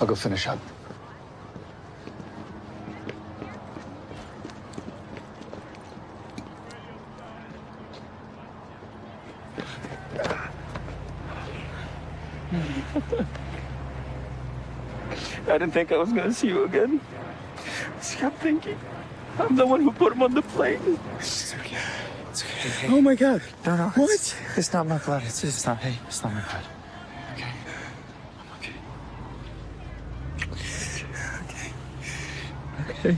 I'll go finish up. I didn't think I was gonna see you again. I just kept thinking, I'm the one who put him on the plane. It's okay. It's okay. Oh my god. No, no. What? It's, it's not my blood. It's, it's not. Hey, it's not my blood. Okay. okay.